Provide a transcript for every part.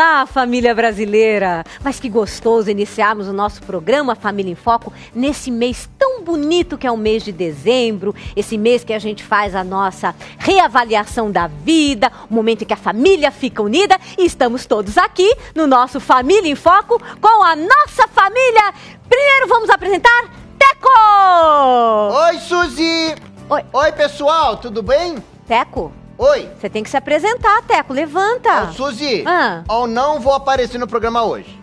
Olá, família brasileira! Mas que gostoso iniciarmos o nosso programa Família em Foco nesse mês tão bonito que é o mês de dezembro, esse mês que a gente faz a nossa reavaliação da vida, o momento em que a família fica unida e estamos todos aqui no nosso Família em Foco com a nossa família. Primeiro vamos apresentar Teco! Oi, Suzy! Oi. Oi, pessoal, tudo bem? Teco, Oi! você tem que se apresentar, Teco, levanta. Ô, Suzy, Ah. eu não vou aparecer no programa hoje.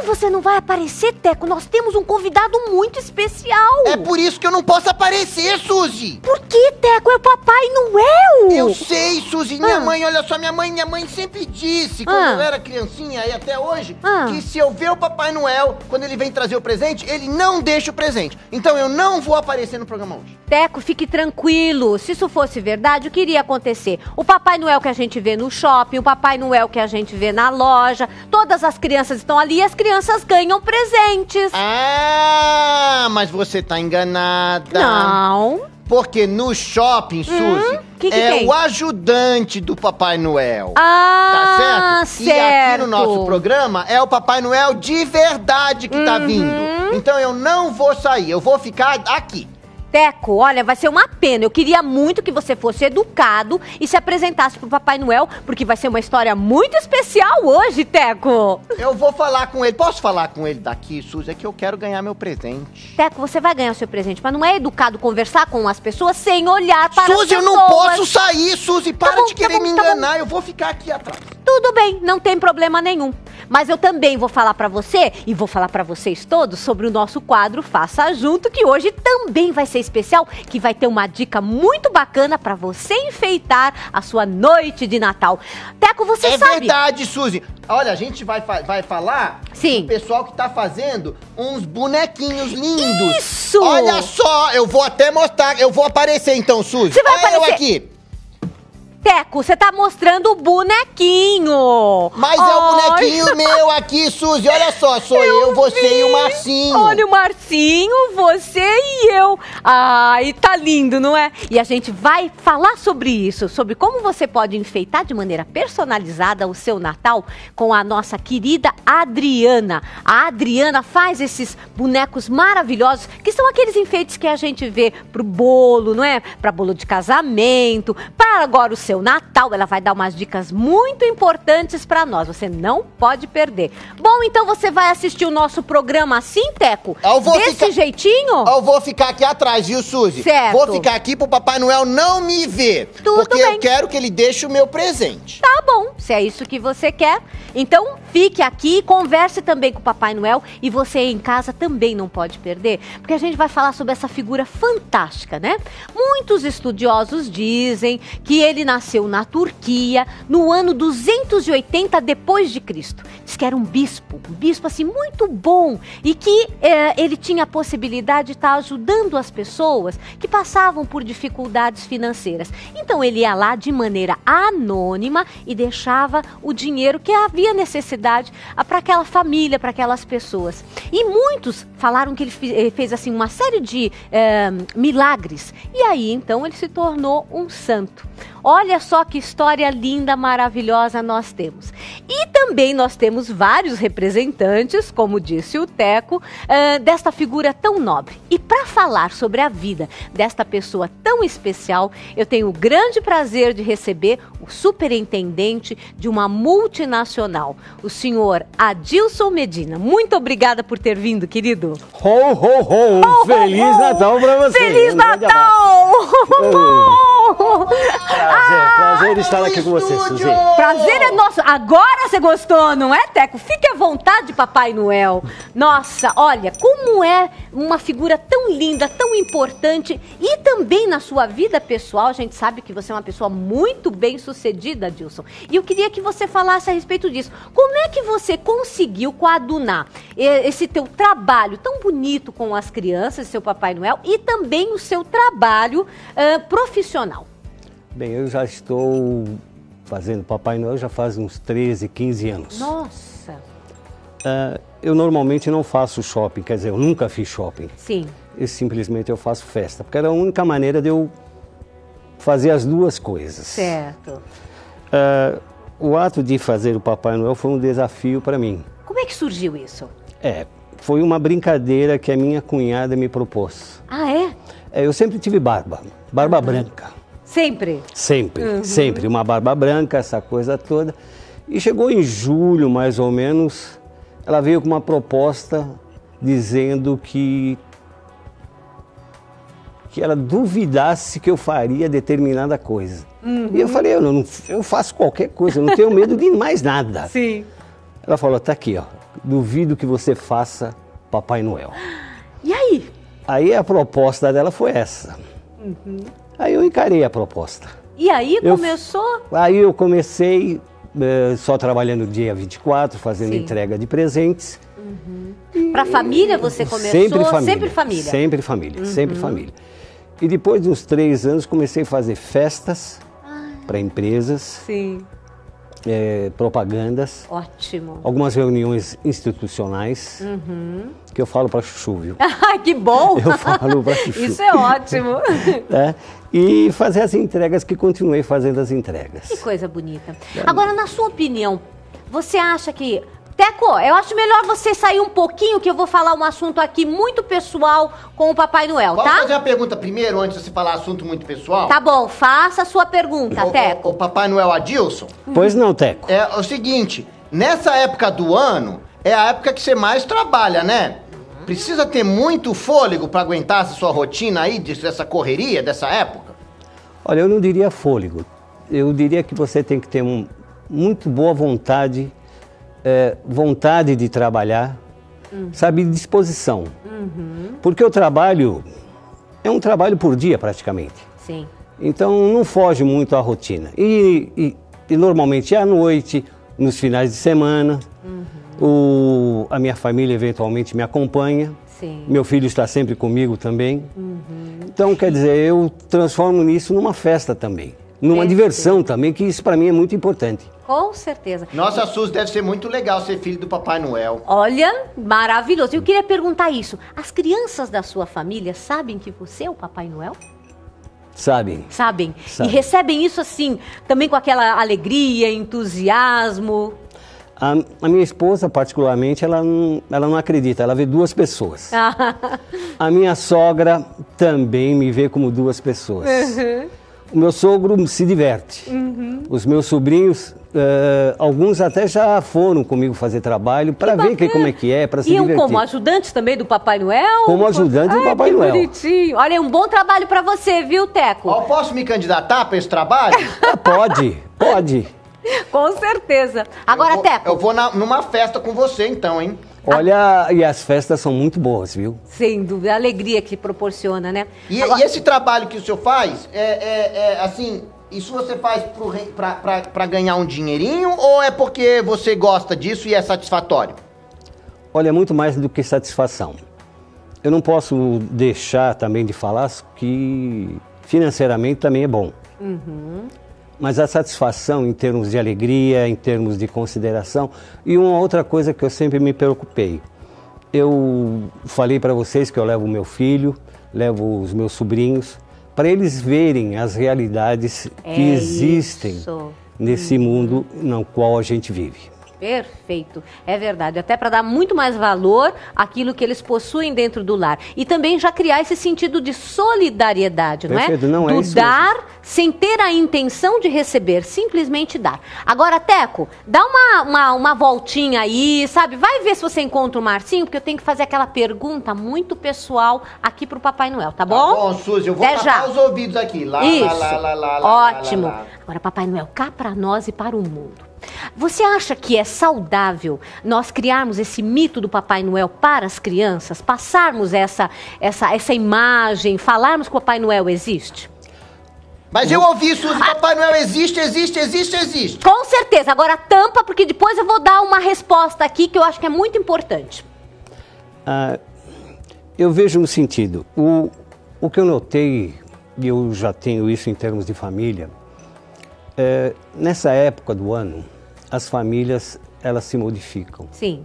Como você não vai aparecer, Teco? Nós temos um convidado muito especial. É por isso que eu não posso aparecer, Suzy! Por que, Teco? É o Papai Noel! Eu sei, Suzy, minha Ah. mãe, olha só, minha mãe, minha mãe sempre disse, quando Ah. eu era criancinha e até hoje, Ah. que se eu ver o Papai Noel, quando ele vem trazer o presente, ele não deixa o presente. Então eu não vou aparecer no programa hoje. Teco, fique tranquilo. Se isso fosse verdade, o que iria acontecer? O Papai Noel que a gente vê no shopping, o Papai Noel que a gente vê na loja, todas as crianças estão ali e as crianças ganham presentes. Ah, mas você tá enganada. Não. Porque no shopping, Suzy, que que é tem? o ajudante do Papai Noel. Ah, Tá certo? E aqui no nosso programa é o Papai Noel de verdade que tá Uhum. vindo. Então eu não vou sair, eu vou ficar aqui. Teco, olha, vai ser uma pena. Eu queria muito que você fosse educado e se apresentasse pro Papai Noel, porque vai ser uma história muito especial hoje, Teco. Eu vou falar com ele. Posso falar com ele daqui, Suzy? É que eu quero ganhar meu presente. Teco, você vai ganhar seu presente, mas não é educado conversar com as pessoas sem olhar para Suzy, as eu pessoas. não posso sair, Suzy. Para bom, de tá querer bom, me tá enganar. Eu vou ficar aqui atrás. Tudo bem, não tem problema nenhum. Mas eu também vou falar pra você e vou falar pra vocês todos sobre o nosso quadro Faça Junto, que hoje também vai ser especial, que vai ter uma dica muito bacana pra você enfeitar a sua noite de Natal. Teco, você é sabe? verdade, Suzy. Olha, a gente vai, vai falar Sim. do pessoal que tá fazendo uns bonequinhos lindos. Isso! Olha só, eu vou até mostrar. Eu vou aparecer então, Suzy. Você vai Olha eu aparecer. aqui. Teco, você tá mostrando o bonequinho. Mas é o Ai. bonequinho meu aqui, Suzy. Olha só, sou eu, você e o Marcinho. Olha o Marcinho, você e eu. Ai, tá lindo, não é? E a gente vai falar sobre isso, sobre como você pode enfeitar de maneira personalizada o seu Natal com a nossa querida Adriana. A Adriana faz esses bonecos maravilhosos, que são aqueles enfeites que a gente vê pro bolo, não é? Para bolo de casamento, para agora o seu Natal. Ela vai dar umas dicas muito importantes para nós. Você não pode perder. Bom, então você vai assistir o nosso programa assim, Teco? Eu vou Desse ficar- jeitinho? Eu vou ficar aqui atrás, viu, Suzy? Certo. Vou ficar aqui pro Papai Noel não me ver. Tudo porque bem. eu quero que ele deixe o meu presente. Tá bom, se é isso que você quer. Então fique aqui, converse também com o Papai Noel e você em casa também não pode perder, porque a gente vai falar sobre essa figura fantástica, né? Muitos estudiosos dizem que ele nasceu na Turquia no ano 280 depois de Cristo. Diz que era um bispo, um bispo assim muito bom e que eh, ele tinha a possibilidade de estar ajudando as pessoas que passavam por dificuldades financeiras. Então ele ia lá de maneira anônima e deixava o dinheiro que havia necessidade para aquela família, para aquelas pessoas. E muitos falaram que ele fe- ele fez assim uma série de eh, milagres. E aí então ele se tornou um santo. Olha só que história linda, maravilhosa nós temos. E também nós temos vários representantes, como disse o Teco, eh, desta figura tão nobre. E para falar sobre a vida desta pessoa tão especial, eu tenho o grande prazer de receber o superintendente de uma multinacional, o senhor Adilson Medina. Muito obrigada por ter vindo, querido. Ho, ho, ho! Ho, ho, Feliz ho! Natal pra você! Feliz Um Natal! Prazer, prazer estar aqui com você! Suzy. Prazer é nosso. Agora você gostou, não é, Teco? Fique à vontade, Papai Noel. Nossa, olha, como é uma figura tão linda, tão importante e também na sua vida pessoal. A gente sabe que você é uma pessoa muito bem sucedida, Dilson. E eu queria que você falasse a respeito disso. Como é que você conseguiu coadunar esse teu trabalho tão bonito com as crianças, seu Papai Noel, e também o seu trabalho ah, profissional? Bem, eu já estou fazendo Papai Noel já faz uns 13, 15 anos. Nossa, Ah, eu normalmente não faço shopping, quer dizer, eu nunca fiz shopping. sim. Eu simplesmente eu faço festa, porque era a única maneira de eu fazer as duas coisas. Certo. Ah, o ato de fazer o Papai Noel foi um desafio para mim. Como é que surgiu isso? É, foi uma brincadeira que a minha cunhada me propôs. Ah, é? É, eu sempre tive barba, barba branca. Sempre? Sempre, sempre. Uma barba branca, essa coisa toda. E chegou em julho, mais ou menos, ela veio com uma proposta dizendo que que ela duvidasse que eu faria determinada coisa. E eu falei, eu, não, eu faço qualquer coisa, eu não tenho medo de mais nada. Sim. Ela falou, tá aqui, ó, duvido que você faça Papai Noel. E aí? Aí a proposta dela foi essa. Aí eu encarei a proposta. E aí Eu- começou? Aí eu comecei eh, só trabalhando dia 24, fazendo Sim. entrega de presentes. Pra família você começou? Sempre família. Sempre família. Uhum. Sempre família, sempre família. E depois de uns três anos comecei a fazer festas Ah. para empresas, Sim. eh, propagandas, Ótimo. algumas reuniões institucionais, Uhum. que eu falo para chuchu, viu? Que bom! Eu falo pra chuchu. Isso é ótimo. né? E fazer as entregas que continuei fazendo as entregas. Que coisa bonita. Agora, na sua opinião, você acha que. Teco, eu acho melhor você sair um pouquinho, que eu vou falar um assunto aqui muito pessoal com o Papai Noel, Posso tá? fazer a pergunta primeiro, antes de você falar assunto muito pessoal? Tá bom, faça a sua pergunta, O, o, Teco. o Papai Noel Adilson, Pois não, Teco? é o seguinte, nessa época do ano, é a época que você mais trabalha, né? Precisa ter muito fôlego pra aguentar essa sua rotina aí, dessa correria dessa época? Olha, eu não diria fôlego. Eu diria que você tem que ter um, muito boa vontade, é, vontade de trabalhar, sabe, disposição. Porque o trabalho é um trabalho por dia praticamente. Sim. Então não foge muito à rotina. E, e- e normalmente é à noite, nos finais de semana. O- a minha família eventualmente me acompanha. Sim. Meu filho está sempre comigo também. Então, quer dizer, eu transformo nisso numa festa também. Numa Perfeito. diversão também, que isso para mim é muito importante. Com certeza. Nossa, Sus, deve ser muito legal ser filho do Papai Noel. Olha, maravilhoso. Eu queria perguntar isso. As crianças da sua família sabem que você é o Papai Noel? Sabem? Sabem. Sabem. E recebem isso assim, também com aquela alegria, entusiasmo. A, a minha esposa, particularmente, ela não, ela não acredita, ela vê duas pessoas. A minha sogra também me vê como duas pessoas. O meu sogro se diverte. Os meus sobrinhos, eh, alguns até já foram comigo fazer trabalho para ver que, como é que é, para se Iam divertir. como ajudantes também do Papai Noel? Como ajudante do Ai, Papai que Noel. bonitinho. Olha, é um bom trabalho pra você, viu, Teco? Ó, posso me candidatar pra esse trabalho? Ah, pode, pode. Com certeza. Agora, eu vou, Teco, Eu vou na- numa festa com você, então, hein? Olha, e as festas são muito boas, viu? sem dúvida, a alegria que proporciona, né? E, Agora- e esse trabalho que o senhor faz, é, é- é, assim, isso você faz pra ganhar um dinheirinho ou é porque você gosta disso e é satisfatório? Olha, é muito mais do que satisfação. Eu não posso deixar também de falar que financeiramente também é bom. Mas a satisfação em termos de alegria, em termos de consideração. E uma outra coisa que eu sempre me preocupei. Eu falei para vocês que eu levo meu filho, levo os meus sobrinhos, para eles verem as realidades É que existem isso. nesse mundo no qual a gente vive. Perfeito, é verdade. Até para dar muito mais valor àquilo que eles possuem dentro do lar. E também já criar esse sentido de solidariedade, Perfeito, não é? não, é do isso dar sem ter a intenção de receber, simplesmente dar. Agora, Teco, dá uma, uma, uma voltinha aí, sabe? Vai ver se você encontra o Marcinho, porque eu tenho que fazer aquela pergunta muito pessoal aqui pro Papai Noel, tá bom? Tá bom, Suzy, eu vou Até tapar já. os ouvidos aqui. Lá, Isso. lá, lá, lá, lá, lá, Ótimo. lá, lá. Agora, Papai Noel, cá para nós e para o mundo. Você acha que é saudável nós criarmos esse mito do Papai Noel para as crianças, passarmos essa, essa, essa imagem, falarmos que o Papai Noel existe? Mas eu ouvi, Suzy, Papai Noel existe, existe, existe, existe. Com certeza. Agora tampa, porque depois eu vou dar uma resposta aqui que eu acho que é muito importante. Ah, eu vejo um sentido. O, o que eu notei, e eu já tenho isso em termos de família, é, nessa época do ano, as famílias elas se modificam. Sim.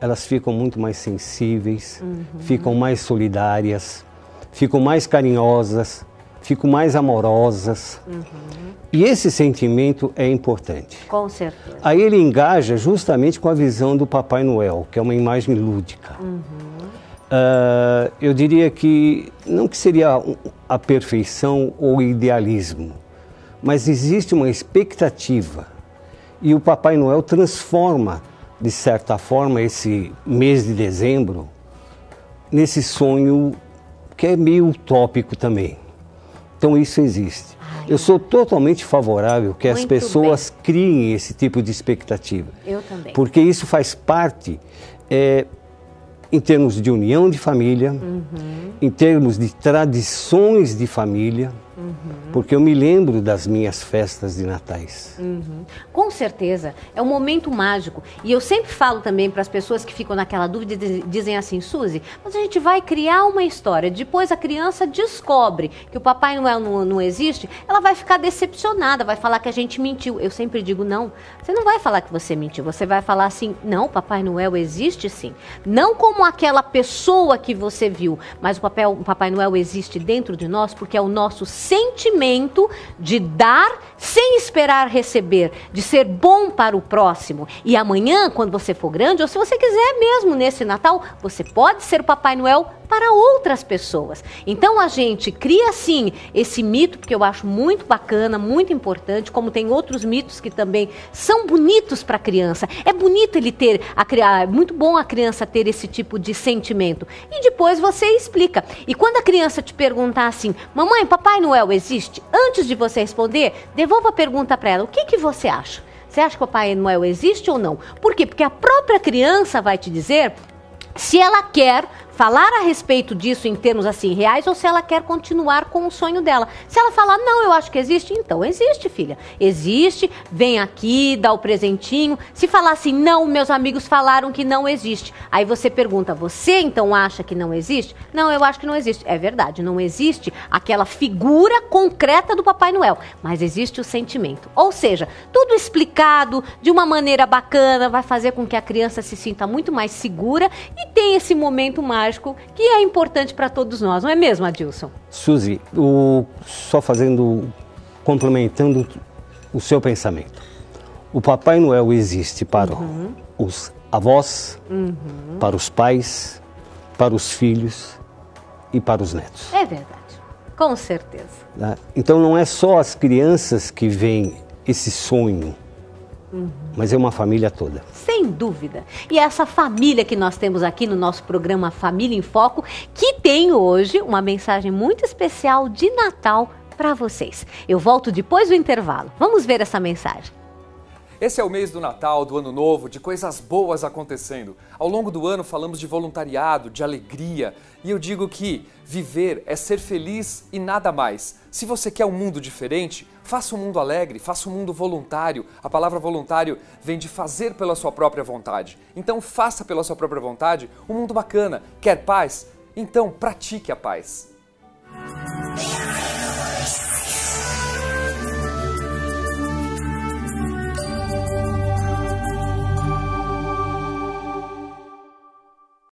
Elas ficam muito mais sensíveis, ficam mais solidárias, ficam mais carinhosas, ficam mais amorosas. Uhum. E esse sentimento é importante. Com certeza. Aí ele engaja justamente com a visão do Papai Noel, que é uma imagem lúdica. Uhum. Uh, eu diria que não que seria a perfeição ou idealismo, mas existe uma expectativa e o Papai Noel transforma de certa forma esse mês de dezembro nesse sonho que é meio utópico também. Então isso existe. Eu sou totalmente favorável que as pessoas bem. criem esse tipo de expectativa. Eu também. Porque isso faz parte é, em termos de união de família, uhum. em termos de tradições de família. Uhum. Porque eu me lembro das minhas festas de natais. Uhum. Com certeza, é um momento mágico. E eu sempre falo também para as pessoas que ficam naquela dúvida e dizem assim, Suzy, mas a gente vai criar uma história. Depois a criança descobre que o Papai Noel não, não existe, ela vai ficar decepcionada, vai falar que a gente mentiu. Eu sempre digo, não, você não vai falar que você mentiu, você vai falar assim, não, Papai Noel existe sim. Não como aquela pessoa que você viu, mas o, papel, o Papai Noel existe dentro de nós porque é o nosso sentimento de dar sem esperar receber, de ser bom para o próximo. E amanhã, quando você for grande, ou se você quiser mesmo nesse Natal, você pode ser o Papai Noel para outras pessoas. Então a gente cria sim esse mito, porque eu acho muito bacana, muito importante, como tem outros mitos que também são bonitos para a criança. É bonito ele ter, a, é muito bom a criança ter esse tipo de sentimento. E depois você explica. E quando a criança te perguntar assim, mamãe, Papai Noel existe? Antes de você responder, devolva a pergunta para ela, o que, que você acha? Você acha que Papai Noel existe ou não? Por quê? Porque a própria criança vai te dizer se ela quer falar a respeito disso em termos assim reais ou se ela quer continuar com o sonho dela. Se ela falar, não, eu acho que existe, então existe, filha. Existe, vem aqui, dá o presentinho. Se falar assim, não, meus amigos falaram que não existe. Aí você pergunta, você então acha que não existe? Não, eu acho que não existe. É verdade, não existe aquela figura concreta do Papai Noel, mas existe o sentimento. Ou seja, tudo explicado de uma maneira bacana vai fazer com que a criança se sinta muito mais segura e tenha esse momento mágico mágico que é importante para todos nós, não é mesmo, Adilson? Suzy, o, só fazendo, complementando o seu pensamento. O Papai Noel existe para uhum. os avós, uhum. para os pais, para os filhos e para os netos. É verdade, com certeza. Tá? Então não é só as crianças que veem esse sonho Mas é uma família toda. Sem dúvida. E é essa família que nós temos aqui no nosso programa Família em Foco, que tem hoje uma mensagem muito especial de Natal para vocês. Eu volto depois do intervalo. Vamos ver essa mensagem. Esse é o mês do Natal, do Ano Novo, de coisas boas acontecendo. Ao longo do ano falamos de voluntariado, de alegria, e eu digo que viver é ser feliz e nada mais. Se você quer um mundo diferente, faça um mundo alegre, faça um mundo voluntário. A palavra voluntário vem de fazer pela sua própria vontade. Então faça pela sua própria vontade um mundo bacana. Quer paz? Então pratique a paz.